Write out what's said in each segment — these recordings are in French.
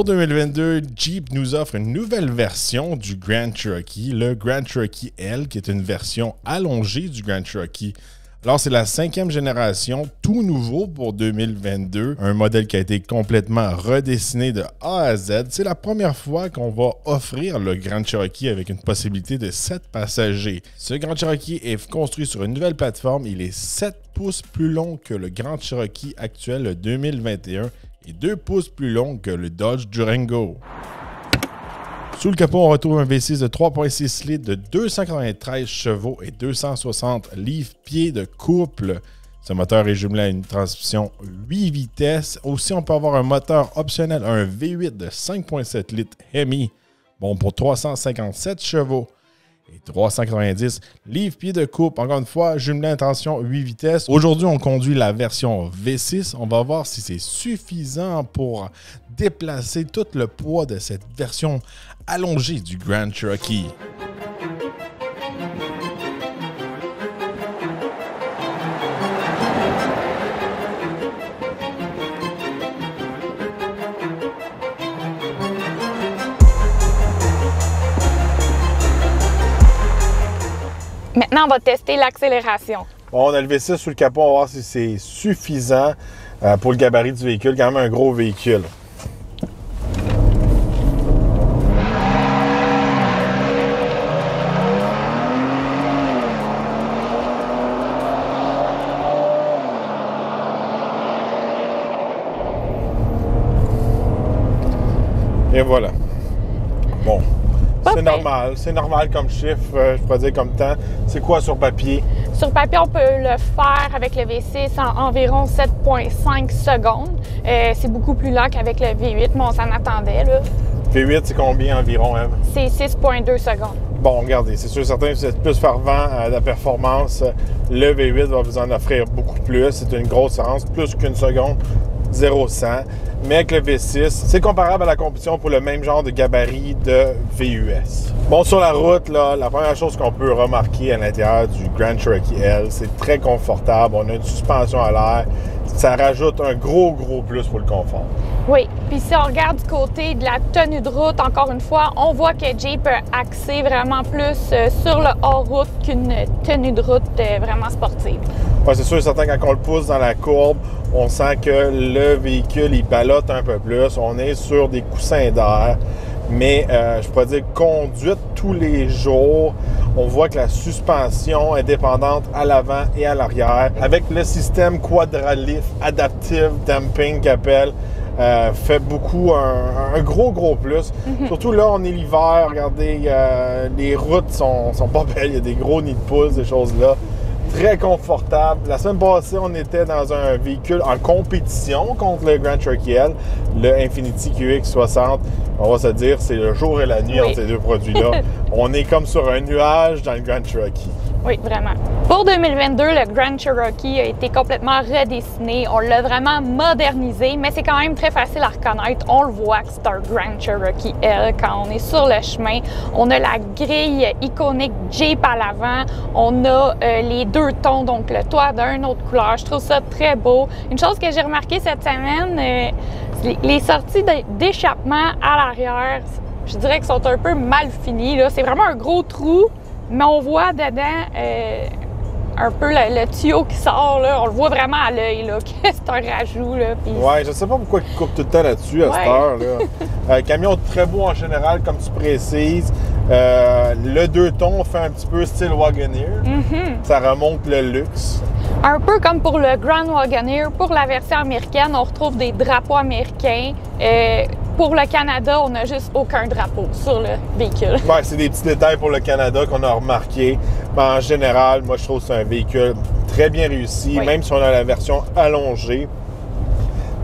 Pour 2022, Jeep nous offre une nouvelle version du Grand Cherokee, le Grand Cherokee L, qui est une version allongée du Grand Cherokee. Alors, c'est la cinquième génération, tout nouveau pour 2022, un modèle qui a été complètement redessiné de A à Z. C'est la première fois qu'on va offrir le Grand Cherokee avec une possibilité de 7 passagers. Ce Grand Cherokee est construit sur une nouvelle plateforme. Il est 7 pouces plus long que le Grand Cherokee actuel, le 2021 et 2 pouces plus long que le Dodge Durango. Sous le capot, on retrouve un V6 de 3.6 litres de 293 chevaux et 260 livres-pieds de couple. Ce moteur est jumelé à une transmission 8 vitesses. Aussi, on peut avoir un moteur optionnel, un V8 de 5.7 litres Hemi, bon pour 357 chevaux et 390 livres-pieds de coupe. Encore une fois, jumelé transmission 8 vitesses. Aujourd'hui, on conduit la version V6. On va voir si c'est suffisant pour déplacer tout le poids de cette version allongée du Grand Cherokee. On va tester l'accélération. On a le V6 sous le capot, on va voir si c'est suffisant euh, pour le gabarit du véhicule. Quand même un gros véhicule. Et voilà. Bon. Pas C'est pire. Normal, c'est normal comme chiffre, euh, je pourrais dire comme temps. C'est quoi sur papier? Sur papier, on peut le faire avec le V6 en environ 7,5 secondes. Euh, c'est beaucoup plus lent qu'avec le V8, mais on s'en attendait. là. V8, c'est combien environ, Eve? C'est 6,2 secondes. Bon, regardez, c'est sûr certain que vous êtes plus fervent à la performance. Le V8 va vous en offrir beaucoup plus. C'est une grosse séance, plus qu'une seconde, 0-100. Mais avec le V6, c'est comparable à la compétition pour le même genre de gabarit de VUS. Bon, sur la route, la première chose qu'on peut remarquer à l'intérieur du Grand Cherokee L, c'est très confortable. On a une suspension à l'air. Ça rajoute un gros, gros plus pour le confort. Oui, puis si on regarde du côté de la tenue de route, encore une fois, on voit que Jeep a axé vraiment plus euh, sur le hors-route qu'une tenue de route euh, vraiment sportive. Ouais, c'est sûr et certain, quand on le pousse dans la courbe, on sent que le véhicule, il balotte un peu plus. On est sur des coussins d'air. Mais euh, je pourrais dire conduite tous les jours. On voit que la suspension est dépendante à l'avant et à l'arrière. Avec le système Quadralift Adaptive Damping qu'appelle, euh, fait beaucoup un, un gros gros plus. Surtout là, on est l'hiver. Regardez, euh, les routes sont, sont pas belles. Il y a des gros nids de poules, ces choses-là très confortable. La semaine passée, on était dans un véhicule en compétition contre le Grand Cherokee L, le Infiniti QX60. On va se dire, c'est le jour et la nuit Oui. entre ces deux produits-là. on est comme sur un nuage dans le Grand Cherokee. Oui, vraiment. Pour 2022, le Grand Cherokee a été complètement redessiné. On l'a vraiment modernisé, mais c'est quand même très facile à reconnaître. On le voit que c'est un Grand Cherokee L quand on est sur le chemin. On a la grille iconique Jeep à l'avant. On a euh, les deux tons, donc le toit d'une autre couleur. Je trouve ça très beau. Une chose que j'ai remarqué cette semaine, euh, les, sorties d'échappement à l'arrière, je dirais qu'elles sont un peu mal finies. C'est vraiment un gros trou. Mais on voit dedans euh, un peu le, le tuyau qui sort, là. On le voit vraiment à l'œil, là, que c'est un rajout, là. Ouais, je sais pas pourquoi ils coupent tout le temps là-dessus à cette Ouais. heure. Là. Euh, camion très beau en général, comme tu précises. Euh, le deux tons fait un petit peu style Wagoneer. Mhm. Ça remonte le luxe. Un peu comme pour le Grand Wagoneer, pour la version américaine, on retrouve des drapeaux américains. Euh, pour le Canada, on n'a juste aucun drapeau sur le véhicule. Ouais, c'est des petits détails pour le Canada qu'on a remarqué. Mais en général, moi, je trouve que c'est un véhicule très bien réussi, Oui. même si on a la version allongée.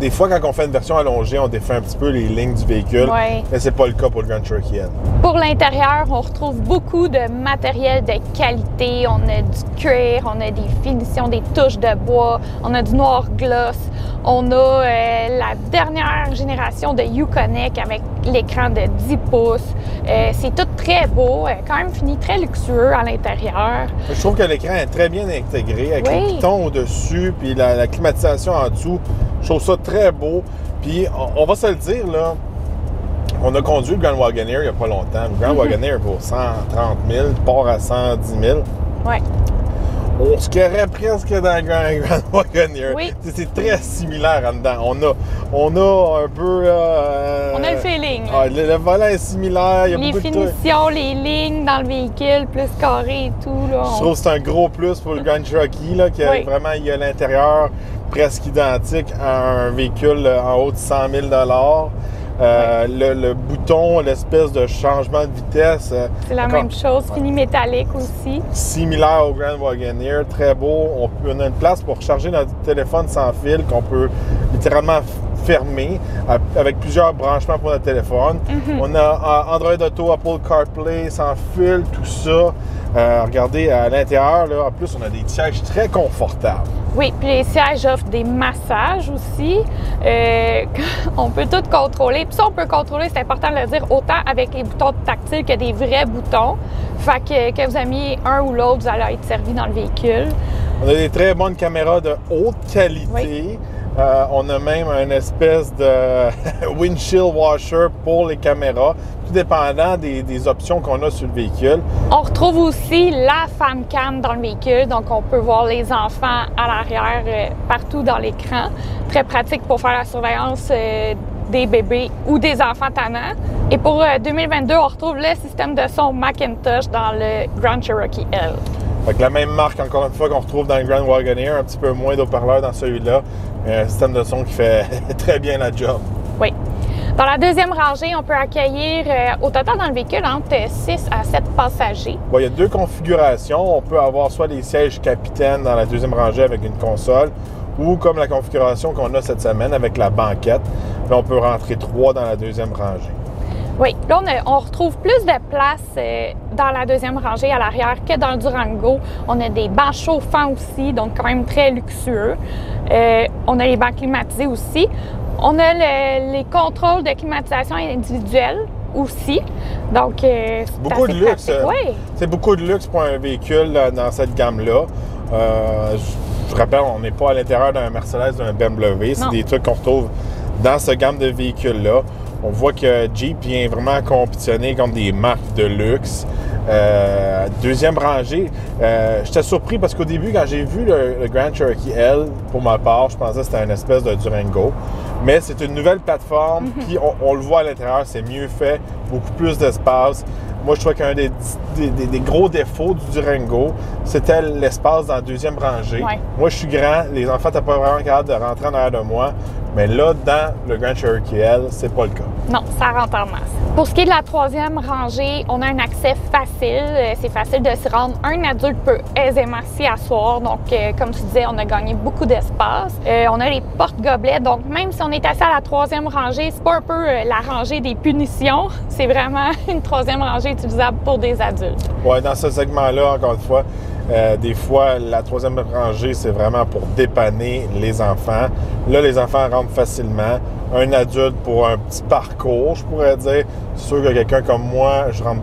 Des fois, quand on fait une version allongée, on défait un petit peu les lignes du véhicule. Ouais. Mais c'est pas le cas pour le Grand Cherokee. Pour l'intérieur, on retrouve beaucoup de matériel de qualité. On a du cuir, on a des finitions, des touches de bois, on a du noir gloss. On a euh, la dernière génération de Uconnect avec l'écran de 10 pouces. Euh, c'est tout très beau, euh, quand même fini, très luxueux à l'intérieur. Je trouve que l'écran est très bien intégré avec Oui. les au-dessus puis la, la climatisation en dessous. Je trouve ça très beau. Puis on, on va se le dire, là, On a conduit le Grand Wagoneer il n'y a pas longtemps. Le Grand Wagoneer vaut 130 000, part à 110 000. Ouais. On se carrait presque dans le Grand, Grand Wagoneer. Oui. C'est- très similaire en dedans. On a, on a un peu. euh, On a le feeling. ah, le, le volant est similaire. Il y a les beaucoup de trucs. finitions, les lignes dans le véhicule, plus carré et tout. Là, Je trouve que c'est un gros plus pour le Grand Cherokee, là, qui a Oui. vraiment il y a l'intérieur presque identique à un véhicule euh, en haut de 100 000 Euh, le, le bouton, l'espèce de changement de vitesse, euh, C'est la même chose. Fini métallique aussi. similaire au Grand Wagoneer, très beau. On, a une place pour charger notre téléphone sans fil qu'on peut littéralement fermer à- avec plusieurs branchements pour notre téléphone. Mhm. On a euh, Android Auto, Apple CarPlay, sans fil, tout ça. Euh, regardez à l'intérieur, en plus, on a des sièges très confortables. Oui, puis les sièges offrent des massages aussi. Euh, on peut tout contrôler. Puis ça, on peut contrôler, c'est important de le dire, autant avec les boutons tactiles que des vrais boutons. Fait que, que vous ayez un ou l'autre, vous allez être servi dans le véhicule. On a des très bonnes caméras de haute qualité. Oui. Euh, on a même une espèce de windshield washer pour les caméras, tout dépendant des, options qu'on a sur le véhicule. On retrouve aussi la fan cam dans le véhicule, donc on peut voir les enfants à l'arrière euh, partout dans l'écran. Très pratique pour faire la surveillance euh, des bébés ou des enfants tannants. Et pour euh, 2022, on retrouve le système de son Macintosh dans le Grand Cherokee L. Fait que la même marque, encore une fois, qu'on retrouve dans le Grand Wagoneer, un petit peu moins d'haut-parleurs dans celui-là. mais Un système de son qui fait très bien la job. Oui. Dans la deuxième rangée, on peut accueillir euh, au total dans le véhicule entre 6 à 7 passagers. Bon, il y a deux configurations. On peut avoir soit les sièges capitaine dans la deuxième rangée avec une console, ou comme la configuration qu'on a cette semaine avec la banquette. Là, on peut rentrer trois dans la deuxième rangée. Oui, là, on, a- on retrouve plus de place euh, dans la deuxième rangée à l'arrière que dans le Durango. On a des bancs chauffants aussi, donc quand même très luxueux. Euh, on a les bancs climatisés aussi. On a le- les contrôles de climatisation individuelle aussi. Donc, euh, c'est Beaucoup de luxe. euh, Oui. C'est beaucoup de luxe pour un véhicule là, dans cette gamme-là. Euh, je- je rappelle, on n'est pas à l'intérieur d'un Mercedes, d'un BMW. C'est des trucs qu'on retrouve dans ce gamme de véhicules-là. On voit que Jeep vient vraiment compétitionner contre des marques de luxe. Euh, deuxième rangée, euh, j'étais surpris parce qu'au début, quand j'ai vu le, le Grand Cherokee L, pour ma part, je pensais que c'était une espèce de Durango. Mais c'est une nouvelle plateforme, puis on, on le voit à l'intérieur, c'est mieux fait, beaucoup plus d'espace. Moi, je trouvais qu'un des, des- des- des gros défauts du Durango, c'était l'espace dans la deuxième rangée. Ouais. Moi, je suis grand, les enfants n'étaient pas vraiment capables de rentrer en arrière de moi. Mais là, dans le Grand Cherokee L, c'est pas le cas. Non, ça rentre en masse. Pour ce qui est de la troisième rangée, on a un accès facile. Euh, C'est facile de s'y rendre. Un adulte peut aisément s'y asseoir. Donc, euh, comme tu disais, on a gagné beaucoup d'espace. Euh, on a les portes-gobelets. Donc, même si on est assis à la troisième rangée, c'est pas un peu la rangée des punitions. C'est vraiment une troisième rangée utilisable pour des adultes. Ouais, dans ce segment-là, encore une fois, euh, des fois, la troisième rangée, c'est vraiment pour dépanner les enfants. Là, les enfants rentrent facilement. Un adulte pour un petit parcours, je pourrais dire. C'est sûr que quelqu'un comme moi, je rentre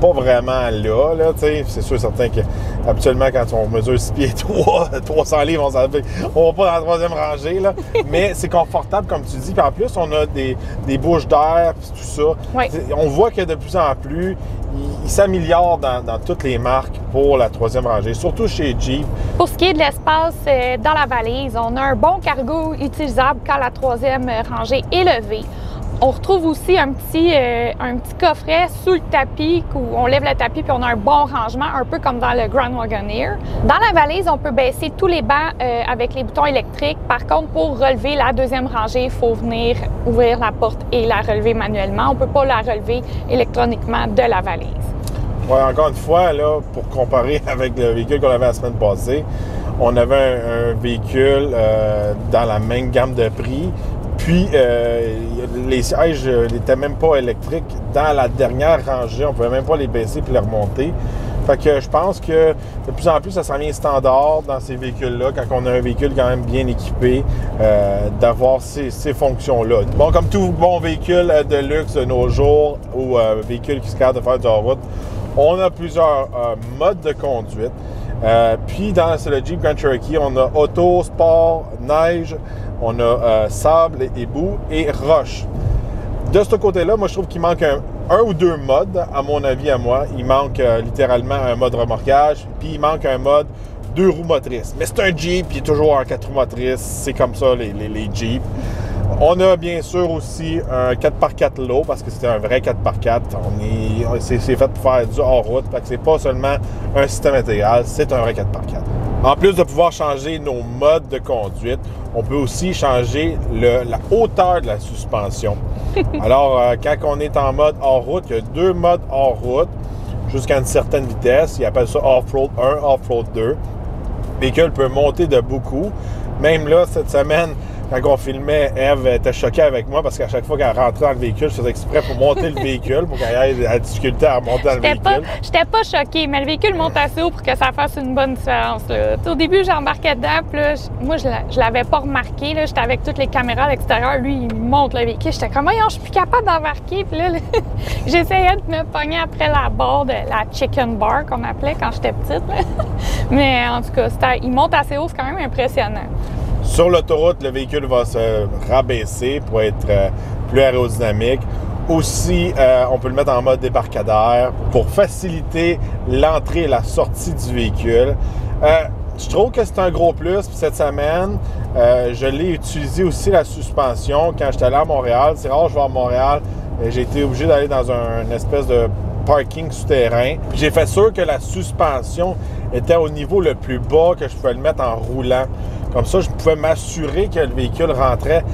pas vraiment là, là. C'est sûr, certain que habituellement, quand on mesure 6 pieds 3, 300 livres, on on va pas dans la troisième rangée, là. Mais c'est confortable, comme tu dis. Puis en plus, on a des, des bouches d'air, puis tout ça. Oui. On voit que de plus en plus, il, s'améliore dans, toutes les marques pour la troisième rangée, surtout chez Jeep. Pour ce qui est de l'espace euh, dans la valise, on a un bon cargo utilisable quand la troisième rangée est levée. On retrouve aussi un petit, euh, un petit coffret sous le tapis où on lève le tapis puis on a un bon rangement, un peu comme dans le Grand Wagoneer. Dans la valise, on peut baisser tous les bancs euh, avec les boutons électriques. Par contre, pour relever la deuxième rangée, il faut venir ouvrir la porte et la relever manuellement. On ne peut pas la relever électroniquement de la valise. Encore une fois, là, pour comparer avec le véhicule qu'on avait la semaine passée, on avait un, un véhicule euh, dans la même gamme de prix. Puis, euh, les sièges n'étaient même pas électriques. Dans la dernière rangée, on pouvait même pas les baisser puis les remonter. Fait que je pense que de plus en plus, ça s'en vient standard dans ces véhicules-là, quand on a un véhicule quand même bien équipé, euh, d'avoir ces, ces fonctions-là. Bon, comme tout bon véhicule de luxe de nos jours ou euh, véhicule qui se capable de faire du hors-route, on a plusieurs euh, modes de conduite. Euh, puis dans le Jeep Grand Cherokee, on a auto, sport, neige, on a euh, sable et boue et roche. De ce côté-là, moi, je trouve qu'il manque un, ou deux modes, à mon avis, à moi. Il manque euh, littéralement un mode remorquage, puis il manque un mode deux roues motrices. Mais c'est un Jeep, il est toujours en quatre roues motrices. C'est comme ça, les, les, Jeeps. On a bien sûr aussi un 4x4 low parce que c'est un vrai 4x4. On est, c'est, fait pour faire du hors-route. C'est pas seulement un système intégral, c'est un vrai 4x4. En plus de pouvoir changer nos modes de conduite, on peut aussi changer la hauteur de la suspension. Alors, euh, quand on est en mode hors-route, il y a deux modes hors-route jusqu'à une certaine vitesse. Ils appellent ça off-road 1, off-road 2. Le véhicule peut monter de beaucoup. Même là, cette semaine, quand on filmait, Eve était choquée avec moi parce qu'à chaque fois qu'elle rentrait dans le véhicule, je faisais exprès pour monter le véhicule, pour qu'elle ait la difficulté à remonter dans le véhicule. J'étais pas choquée, mais le véhicule monte assez haut pour que ça fasse une bonne différence. Au début, j'embarquais dedans, puis là, moi, je l'avais pas remarqué. J'étais avec toutes les caméras à l'extérieur. Lui, il monte le véhicule. J'étais comme, je suis plus capable d'embarquer. Puis là, j'essayais de me pogner après la barre de la chicken bar qu'on appelait quand j'étais petite. Mais en tout cas, il monte assez haut, c'est quand même impressionnant. Sur l'autoroute, le véhicule va se rabaisser pour être euh, plus aérodynamique. Aussi, euh, on peut le mettre en mode débarcadère pour faciliter l'entrée et la sortie du véhicule. Euh, je trouve que c'est un gros plus. cette semaine, je l'ai utilisé aussi la suspension quand j'étais allé à Montréal. C'est rare, je vais à Montréal. J'ai été obligé d'aller dans un espèce de parking souterrain. J'ai fait sûr que la suspension était au niveau le plus bas que je pouvais le mettre en roulant. Comme ça, je pouvais m'assurer que le véhicule rentrait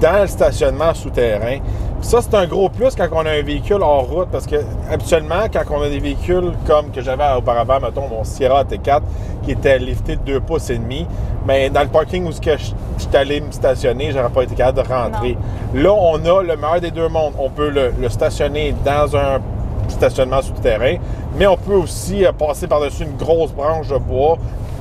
dans le stationnement souterrain. ça, c'est un gros plus quand on a un véhicule en route, parce que habituellement, quand on a des véhicules comme que j'avais auparavant, mettons mon Sierra T4, qui était lifté de 2 pouces et demi, mais dans le parking où je suis allé me stationner, j'aurais pas été capable de rentrer. Là, on a le meilleur des deux mondes. On peut le, le stationner dans un stationnement souterrain, mais on peut aussi euh, passer par-dessus une grosse branche de bois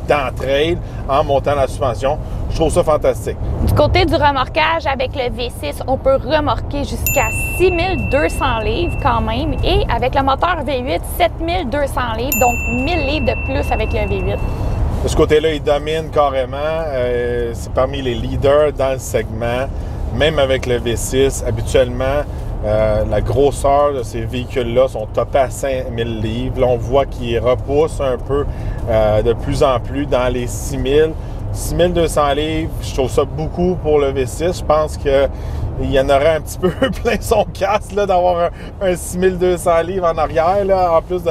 d'entraide en montant la suspension. Je trouve ça fantastique. Du côté du remorquage, avec le V6, on peut remorquer jusqu'à 6200 livres quand même. Et avec le moteur V8, 7200 livres, donc 1000 livres de plus avec le V8. De ce côté-là, il domine carrément. Euh, c'est parmi les leaders dans le segment. Même avec le V6, habituellement, euh, la grosseur de ces véhicules-là sont topés à 5000 livres. Là, on voit qu'ils repoussent un peu euh, de plus en plus dans les 6000. 6200 livres, je trouve ça beaucoup pour le V6. Je pense qu'il y en aurait un petit peu plein son casse d'avoir un, 6200 livres en arrière, là, en plus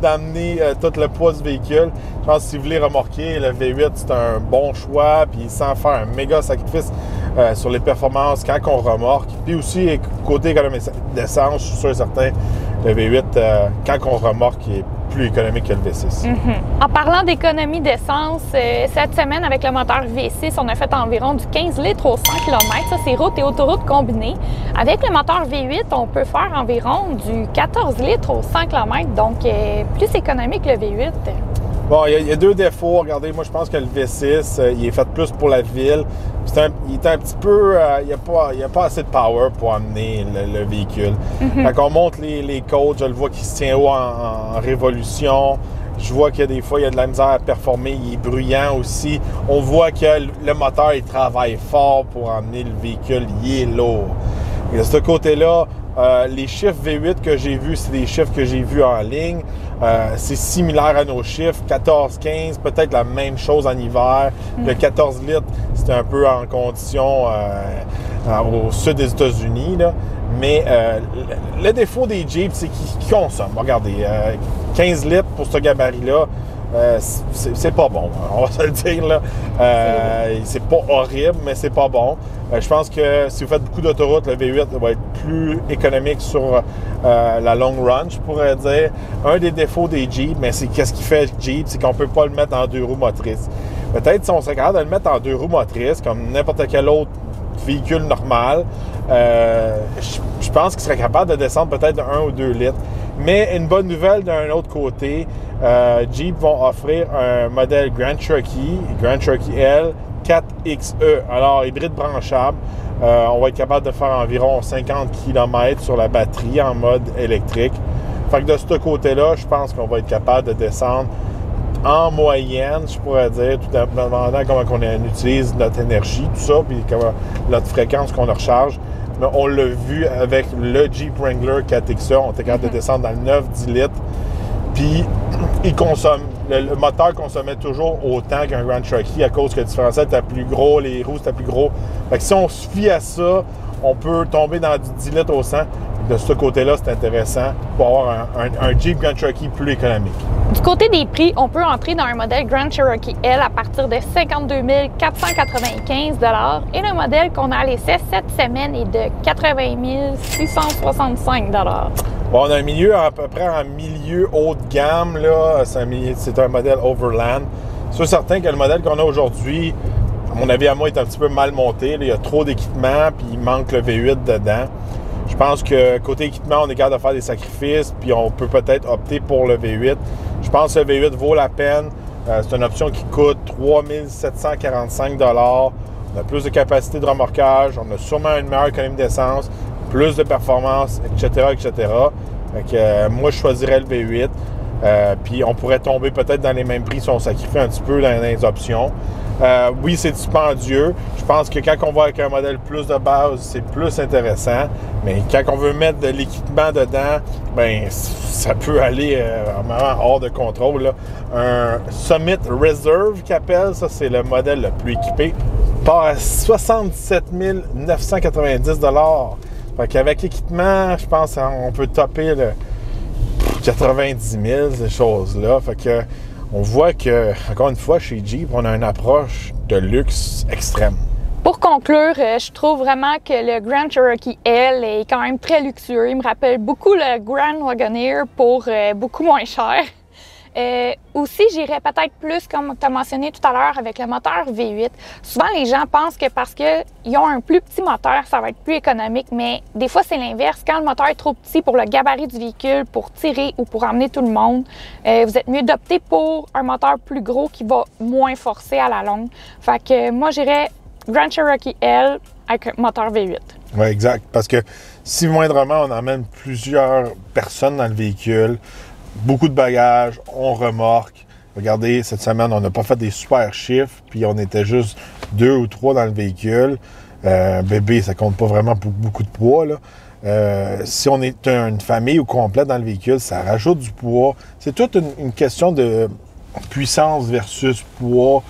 d'amener euh, tout le poids du véhicule. Je pense que si vous voulez remorquer, le V8, c'est un bon choix, puis sans faire un méga sacrifice euh, sur les performances quand on remorque. Puis aussi, côté économie d'essence, je suis sûr et certain, le V8, euh, quand on remorque, est plus économique que le V6. Mhm. En parlant d'économie d'essence, euh, cette semaine, avec le moteur V6, on a fait environ du 15 litres au 100 km. Ça, c'est route et autoroute combinées. Avec le moteur V8, on peut faire environ du 14 litres au 100 km, donc plus économique que le V8. Bon, il y, a deux défauts. Regardez, moi, je pense que le V6, euh, il est fait plus pour la ville. il est un petit peu... Euh, il n'y a, pas, a pas assez de power pour amener le, véhicule. Mhm. Quand on monte les, les côtes, je le vois qui se tient haut en, révolution. Je vois a des fois, il y a de la misère à performer. Il est bruyant aussi. On voit que le moteur, il travaille fort pour emmener le véhicule. Il est lourd. Et de ce côté-là, euh, les chiffres V8 que j'ai vus, c'est des chiffres que j'ai vus en ligne. Euh, c'est similaire à nos chiffres, 14-15, peut-être la même chose en hiver. Le 14 mm. litres, c'est un peu en condition euh, au sud des États-Unis. Mais le, défaut des Jeeps, c'est qu'ils consomment. Regardez, 15 litres pour ce gabarit-là, euh, c'est pas bon, on va se le dire. Là. Euh, c'est pas horrible, mais c'est pas bon. Euh, je pense que si vous faites beaucoup d'autoroutes, le V8 va être plus économique sur la long run, je pourrais dire. Un des défauts des Jeeps, mais c'est qu'est-ce qui fait le Jeep, c'est qu'on peut pas le mettre en deux roues motrices. Peut-être si on serait capable de le mettre en deux roues motrices, comme n'importe quel autre véhicule normal, je, pense qu'il serait capable de descendre peut-être de 1 ou 2 litres. Mais une bonne nouvelle d'un autre côté, euh, Jeep vont offrir un modèle Grand Cherokee, Grand Cherokee L 4XE. Alors, hybride branchable. Euh, on va être capable de faire environ 50 km sur la batterie en mode électrique. Fait que de ce côté-là, je pense qu'on va être capable de descendre en moyenne, je pourrais dire, tout en demandant comment on utilise notre énergie, tout ça, puis notre fréquence qu'on recharge, mais on l'a vu avec le Jeep Wrangler 4XA. On était capable de descendre dans le 9-10 litres. Puis, il consomme. Le, le moteur consommait toujours autant qu'un Grand Cherokee à cause que le différentiel était plus gros, les roues étaient plus gros. Fait que si on se fie à ça, on peut tomber dans du 10 litres au 100. De ce côté-là, c'est intéressant pour avoir un, un- un Jeep Grand Cherokee plus économique. Du côté des prix, on peut entrer dans un modèle Grand Cherokee L à partir de 52 495 et le modèle qu'on a laissé cette semaine est de 80 665 Bon, on a un milieu à peu près en milieu haut de gamme. là. C'est un, modèle Overland. C'est certain que le modèle qu'on a aujourd'hui, à mon avis, à moi, est un petit peu mal monté. là. Il y a trop d'équipement, puis il manque le V8 dedans. Je pense que côté équipement, on est capable de faire des sacrifices, puis on peut peut-être opter pour le V8. Je pense que le V8 vaut la peine. Euh, c'est une option qui coûte 3745 On a plus de capacité de remorquage, on a sûrement une meilleure économie d'essence, plus de performance, etc., etc. Euh, moi, je choisirais le V8. Euh, puis on pourrait tomber peut-être dans les mêmes prix si on sacrifie un petit peu dans les options. Euh, oui, c'est dispendieux. Je pense que quand on va avec un modèle plus de base, c'est plus intéressant. Mais quand on veut mettre de l'équipement dedans, ben ça peut aller euh, vraiment hors de contrôle. Un Summit Reserve qui appelle, ça c'est le modèle le plus équipé, part à 77 990 Fait qu'avec l'équipement, je pense qu'on peut topper le 90 000, ces choses-là. Fait que on voit que, encore une fois, chez Jeep, on a une approche de luxe extrême. Pour conclure, euh, je trouve vraiment que le Grand Cherokee L est quand même très luxueux. Il me rappelle beaucoup le Grand Wagoneer pour euh, beaucoup moins cher. Euh, aussi, j'irais peut-être plus, comme tu as mentionné tout à l'heure, avec le moteur V8. Souvent, les gens pensent que parce qu'ils ont un plus petit moteur, ça va être plus économique, mais des fois, c'est l'inverse. Quand le moteur est trop petit pour le gabarit du véhicule, pour tirer ou pour emmener tout le monde, euh, vous êtes mieux d'opter pour un moteur plus gros qui va moins forcer à la longue. Fait que moi, j'irais Grand Cherokee L avec un moteur V8. Oui, exact. Parce que si moindrement on emmène plusieurs personnes dans le véhicule, beaucoup de bagages, on remorque. Regardez, cette semaine, on n'a pas fait des super chiffres, puis on était juste deux ou trois dans le véhicule. Euh, bébé, ça compte pas vraiment beaucoup de poids. Euh, si on est une famille au complet dans le véhicule, ça rajoute du poids. C'est toute une, une question de puissance versus poids.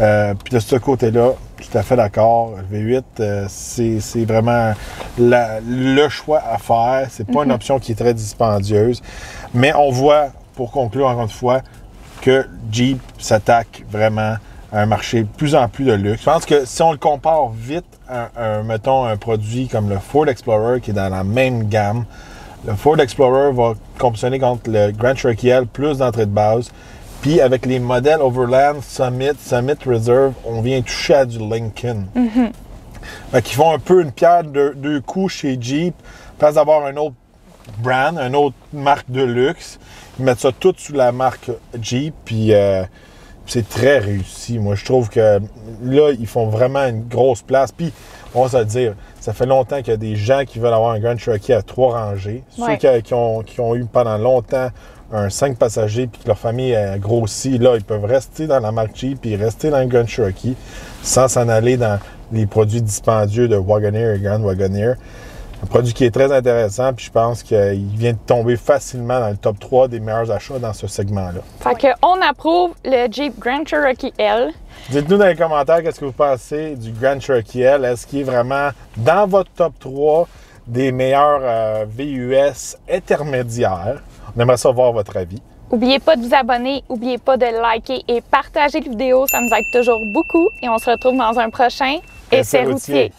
Euh, puis de ce côté-là, tout à fait d'accord. Le V8, euh, c'est c'est vraiment la- le choix à faire. C'est pas une option qui est très dispendieuse. Mais on voit, pour conclure encore une fois, que Jeep s'attaque vraiment à un marché de plus en plus de luxe. Je pense que si on le compare vite à, un, mettons, un produit comme le Ford Explorer qui est dans la même gamme, le Ford Explorer va compétitionner contre le Grand Cherokee L plus d'entrée de base. Puis avec les modèles Overland, Summit, Summit Reserve, on vient toucher à du Lincoln. Fait qu'ils font un peu une pierre de deux coups chez Jeep. Place d'avoir un autre brand, une autre marque de luxe, ils mettent ça tout sous la marque Jeep. Puis euh, c'est très réussi. Moi, je trouve que là, ils font vraiment une grosse place. Puis, on va se le dire, ça fait longtemps qu'il y a des gens qui veulent avoir un Grand Cherokee à trois rangées. Ouais. Ceux qui, qui ont, qui ont eu pendant longtemps un 5 passagers puis que leur famille a grossi, là, ils peuvent rester dans la marque Jeep puis rester dans le Grand Cherokee sans s'en aller dans les produits dispendieux de Wagoneer et Grand Wagoneer. Un produit qui est très intéressant, puis je pense qu'il vient de tomber facilement dans le top 3 des meilleurs achats dans ce segment-là. Fait que on approuve le Jeep Grand Cherokee L. Dites-nous dans les commentaires qu'est-ce que vous pensez du Grand Cherokee L. Est-ce qu'il est vraiment dans votre top 3 des meilleurs euh, VUS intermédiaires? On aimerait savoir votre avis. Oubliez pas de vous abonner, oubliez pas de liker et partager la vidéo, ça nous aide toujours beaucoup. Et on se retrouve dans un prochain Essai Essai routier. routier.